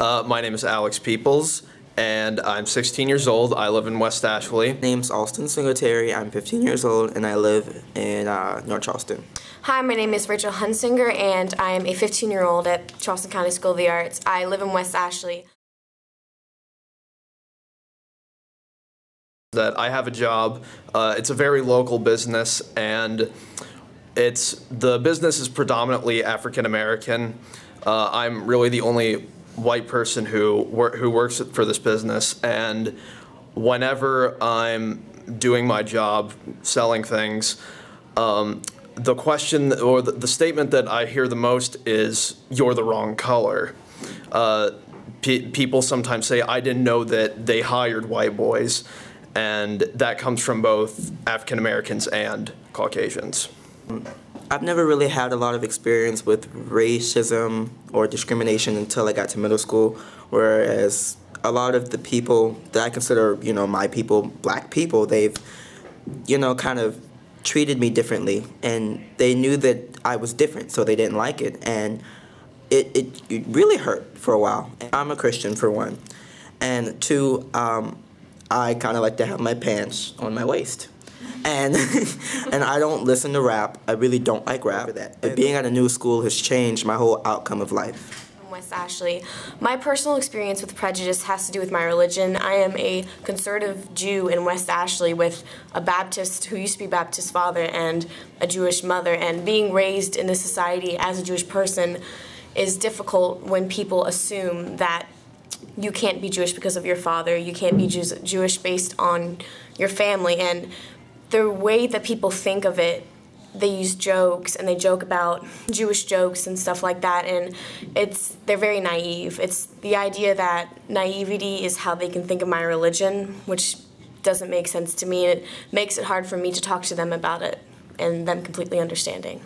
Uh, my name is Alex Peoples, and I'm 16 years old. I live in West Ashley. My name's Austin Singletary. I'm 15 years old and I live in uh, North Charleston. Hi, my name is Rachel Hunsinger, and I am a 15 year old at Charleston County School of the Arts. I live in West Ashley. That I have a job. Uh, it's a very local business, and it's the business is predominantly African American. Uh, I'm really the only white person who wor- who works for this business, and whenever I'm doing my job selling things, um, the question or the, the statement that I hear the most is "You're the wrong color." Uh, pe- people sometimes say, "I didn't know that they hired white boys," and that comes from both African Americans and Caucasians. I've never really had a lot of experience with racism or discrimination until I got to middle school, whereas a lot of the people that I consider, you know, my people, black people, they've, you know, kind of treated me differently and they knew that I was different, so they didn't like it. And it, it, it really hurt for a while. I'm a Christian, for one. And two, um, I kind of like to have my pants on my waist. And and I don't listen to rap. I really don't like rap. But being at a new school has changed my whole outcome of life. Oh, from West Ashley. My personal experience with prejudice has to do with my religion. I am a conservative Jew in West Ashley with a Baptist who used to be Baptist father and a Jewish mother. And being raised in this society as a Jewish person is difficult when people assume that you can't be Jewish because of your father, you can't be Jews- Jewish based on your family. And the way that people think of it they use jokes and they joke about Jewish jokes and stuff like that and it's they're very naive. It's the idea that naivety is how they can think of my religion, which doesn't make sense to me. It makes it hard for me to talk to them about it and them completely understanding.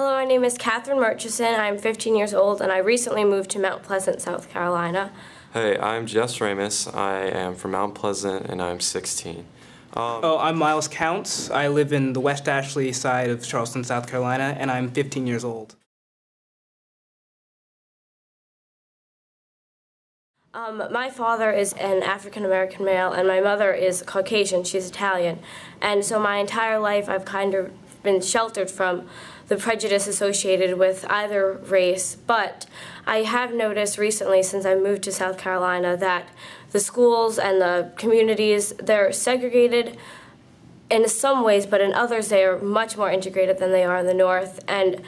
Hello, my name is Catherine Murchison. I'm 15 years old and I recently moved to Mount Pleasant, South Carolina. Hey, I'm Jess Ramus. I am from Mount Pleasant and I'm 16. Um, Oh, I'm Miles Counts. I live in the West Ashley side of Charleston, South Carolina, and I'm 15 years old. Um, my father is an African American male and my mother is Caucasian. She's Italian. And so my entire life I've kind of been sheltered from the prejudice associated with either race. But I have noticed recently, since I moved to South Carolina, that the schools and the communities, they're segregated in some ways, but in others they are much more integrated than they are in the North. And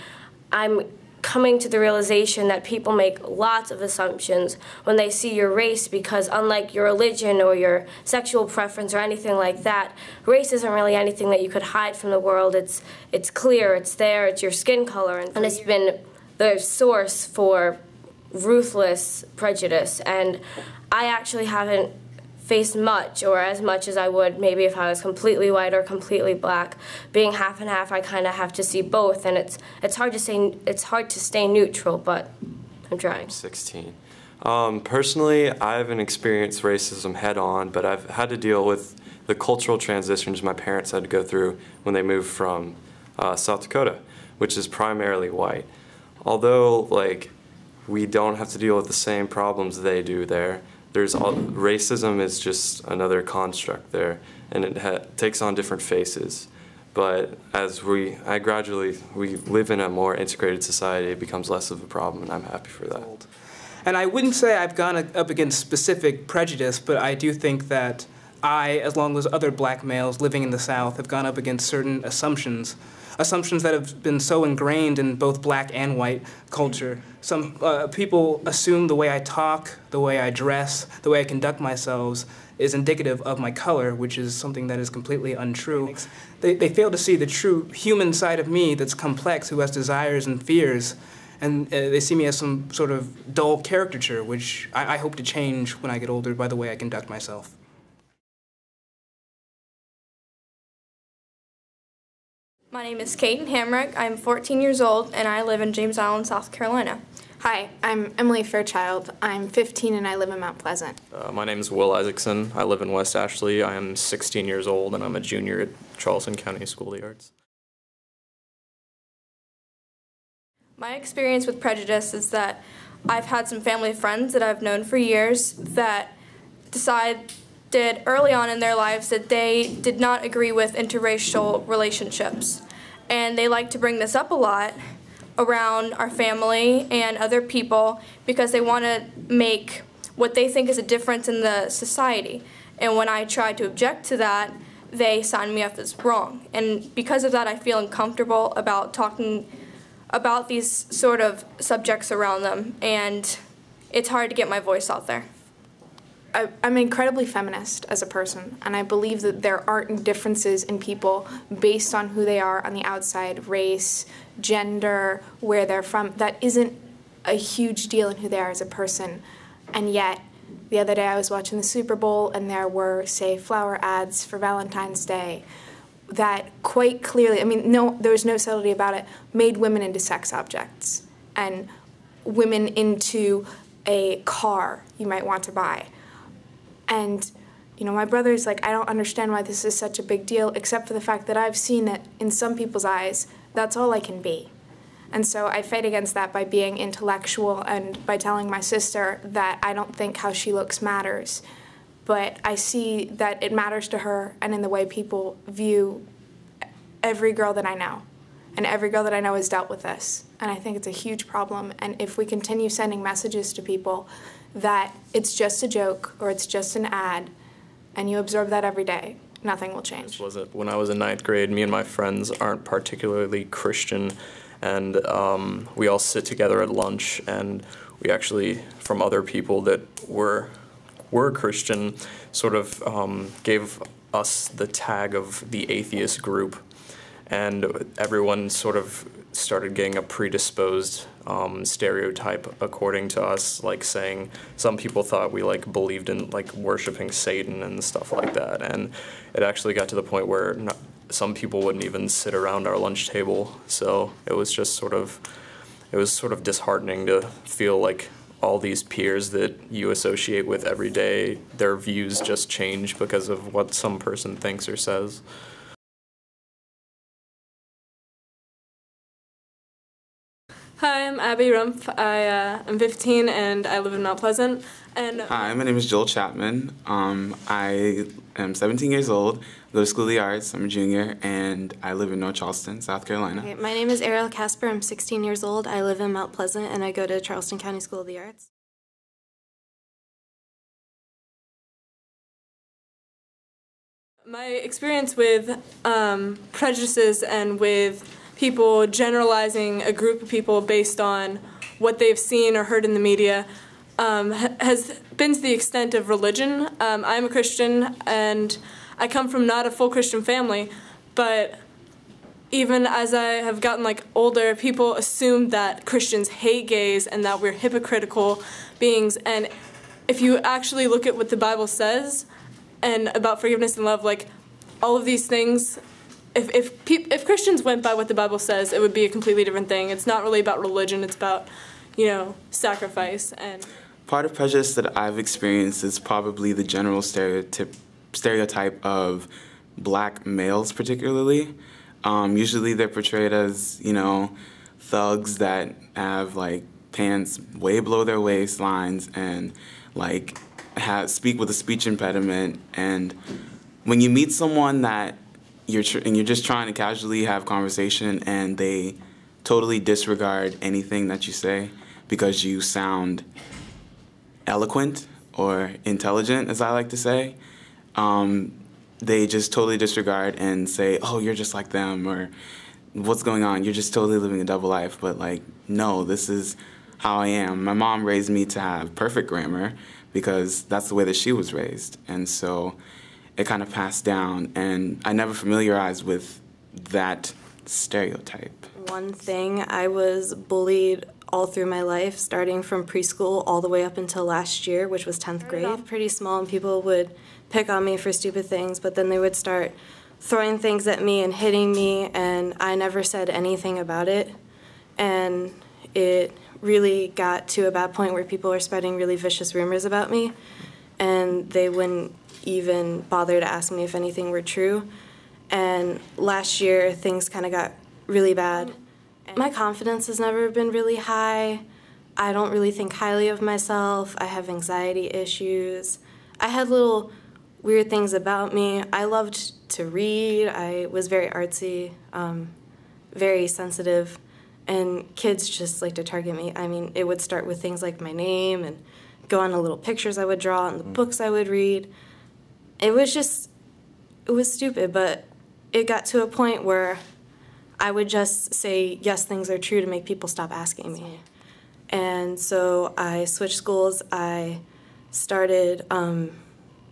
I'm coming to the realization that people make lots of assumptions when they see your race because unlike your religion or your sexual preference or anything like that, race isn't really anything that you could hide from the world. It's it's clear, it's there, it's your skin color and, and it's been the source for ruthless prejudice and I actually haven't faced much or as much as I would maybe if I was completely white or completely black. Being half and half, I kind of have to see both, and it's it's hard to say it's hard to stay neutral, but I'm trying. 16. Um, personally, I haven't experienced racism head on, but I've had to deal with the cultural transitions my parents had to go through when they moved from uh, South Dakota, which is primarily white. Although, like, we don't have to deal with the same problems they do there. There's all, racism is just another construct there, and it ha- takes on different faces. But as we, I gradually, we live in a more integrated society, it becomes less of a problem, and I'm happy for that. And I wouldn't say I've gone up against specific prejudice, but I do think that I, as long as other black males living in the South, have gone up against certain assumptions. Assumptions that have been so ingrained in both black and white culture. Some uh, people assume the way I talk, the way I dress, the way I conduct myself is indicative of my color, which is something that is completely untrue. They, they fail to see the true human side of me that's complex, who has desires and fears and uh, they see me as some sort of dull caricature, which I, I hope to change when I get older by the way I conduct myself. My name is Caden Hamrick. I'm 14 years old and I live in James Island, South Carolina. Hi, I'm Emily Fairchild. I'm 15 and I live in Mount Pleasant. Uh, my name is Will Isaacson. I live in West Ashley. I am 16 years old and I'm a junior at Charleston County School of the Arts. My experience with prejudice is that I've had some family friends that I've known for years that decided early on in their lives that they did not agree with interracial relationships. And they like to bring this up a lot around our family and other people because they want to make what they think is a difference in the society. And when I try to object to that, they sign me up as wrong. And because of that, I feel uncomfortable about talking about these sort of subjects around them. And it's hard to get my voice out there. I, am incredibly feminist as a person, and I believe that there aren't differences in people based on who they are on the outside race, gender, where they're from. That isn't a huge deal in who they are as a person. And yet, the other day I was watching the Super Bowl, and there were, say, flower ads for Valentine's Day that quite clearly, I mean, no, there was no subtlety about it, made women into sex objects and women into a car you might want to buy. And, you know, my brother's like, I don't understand why this is such a big deal, except for the fact that I've seen that in some people's eyes, that's all I can be. And so I fight against that by being intellectual and by telling my sister that I don't think how she looks matters. But I see that it matters to her and in the way people view every girl that I know. And every girl that I know has dealt with this. And I think it's a huge problem. And if we continue sending messages to people that it's just a joke or it's just an ad, and you observe that every day, nothing will change. Was it. When I was in ninth grade, me and my friends aren't particularly Christian, and um, we all sit together at lunch, and we actually, from other people that were were Christian, sort of um, gave us the tag of the atheist group, and everyone sort of started getting a predisposed um, stereotype according to us like saying some people thought we like believed in like worshiping satan and stuff like that. And it actually got to the point where not, some people wouldn't even sit around our lunch table. So it was just sort of it was sort of disheartening to feel like all these peers that you associate with every day their views just change because of what some person thinks or says Hi, I'm Abby Rumpf. I uh, am 15 and I live in Mount Pleasant. And Hi, my name is Joel Chapman. Um, I am 17 years old. Go to School of the Arts. I'm a junior, and I live in North Charleston, South Carolina. Okay, my name is Ariel Casper. I'm 16 years old. I live in Mount Pleasant, and I go to Charleston County School of the Arts. My experience with um, prejudices and with people generalizing a group of people based on what they've seen or heard in the media um, has been to the extent of religion. Um, I'm a Christian and I come from not a full Christian family, but even as I have gotten like older, people assume that Christians hate gays and that we're hypocritical beings. And if you actually look at what the Bible says and about forgiveness and love, like all of these things if if if Christians went by what the Bible says, it would be a completely different thing. It's not really about religion. It's about, you know, sacrifice and. Part of prejudice that I've experienced is probably the general stereotype stereotype of black males, particularly. Um, usually, they're portrayed as you know thugs that have like pants way below their waistlines and like have, speak with a speech impediment. And when you meet someone that you're tr- and you're just trying to casually have conversation and they totally disregard anything that you say because you sound eloquent or intelligent as i like to say. Um, they just totally disregard and say oh you're just like them or what's going on? You're just totally living a double life. But like no this is how i am. My mom raised me to have perfect grammar because that's the way that she was raised. And so it kind of passed down, and I never familiarized with that stereotype. One thing, I was bullied all through my life, starting from preschool all the way up until last year, which was 10th grade. Off pretty small, and people would pick on me for stupid things, but then they would start throwing things at me and hitting me, and I never said anything about it. And it really got to a bad point where people were spreading really vicious rumors about me, and they wouldn't even bother to ask me if anything were true. And last year, things kind of got really bad. My confidence has never been really high. I don't really think highly of myself. I have anxiety issues. I had little weird things about me. I loved to read. I was very artsy, um, very sensitive, and kids just like to target me. I mean, it would start with things like my name and go on to little pictures I would draw and the books I would read. It was just, it was stupid, but it got to a point where I would just say, yes, things are true to make people stop asking me. And so I switched schools. I started, um,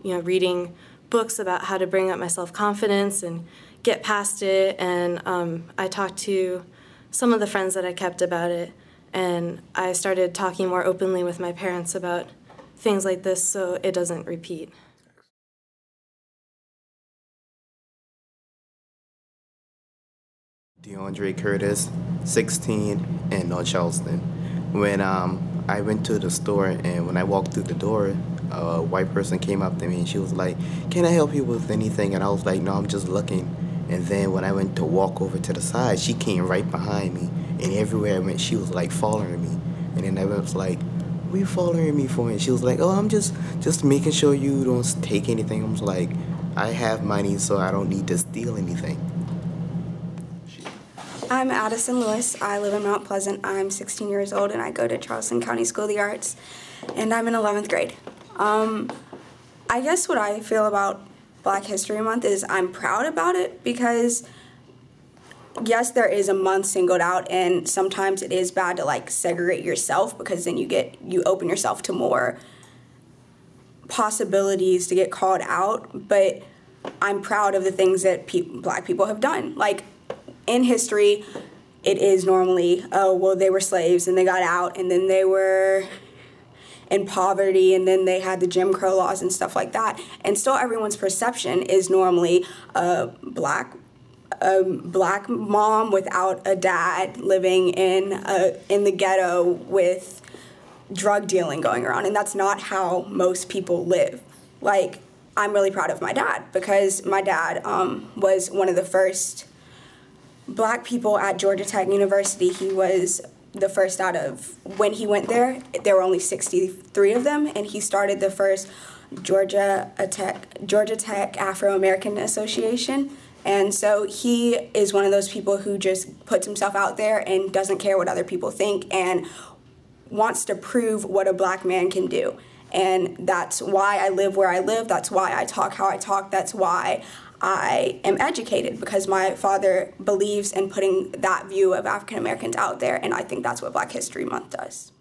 you know, reading books about how to bring up my self confidence and get past it. And um, I talked to some of the friends that I kept about it. And I started talking more openly with my parents about things like this so it doesn't repeat. DeAndre Curtis, 16, in North Charleston. When um, I went to the store and when I walked through the door, a white person came up to me and she was like, "Can I help you with anything?" And I was like, "No, I'm just looking." And then when I went to walk over to the side, she came right behind me, and everywhere I went, she was like following me. And then I was like, "What are you following me for?" And she was like, "Oh, I'm just just making sure you don't take anything." I was like, "I have money, so I don't need to steal anything." I'm Addison Lewis. I live in Mount Pleasant. I'm 16 years old and I go to Charleston County School of the Arts, and I'm in 11th grade. Um, I guess what I feel about Black History Month is I'm proud about it because yes, there is a month singled out, and sometimes it is bad to like segregate yourself because then you get you open yourself to more possibilities to get called out. But I'm proud of the things that pe- Black people have done. Like in history, it is normally, oh, well, they were slaves and they got out and then they were in poverty and then they had the Jim Crow laws and stuff like that. And still, everyone's perception is normally a black. A black mom without a dad living in a, in the ghetto with drug dealing going around, and that's not how most people live. Like, I'm really proud of my dad because my dad um, was one of the first black people at Georgia Tech University. He was the first out of when he went there. There were only 63 of them, and he started the first Georgia Tech Georgia Tech Afro American Association. And so he is one of those people who just puts himself out there and doesn't care what other people think and wants to prove what a black man can do. And that's why I live where I live. That's why I talk how I talk. That's why I am educated because my father believes in putting that view of African Americans out there, and I think that's what Black History Month does.